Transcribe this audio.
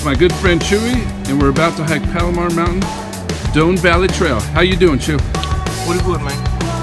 with my good friend Chewy, and we're about to hike Palomar Mountain, Doane Valley Trail. How you doing, Chew? What are you doing, man?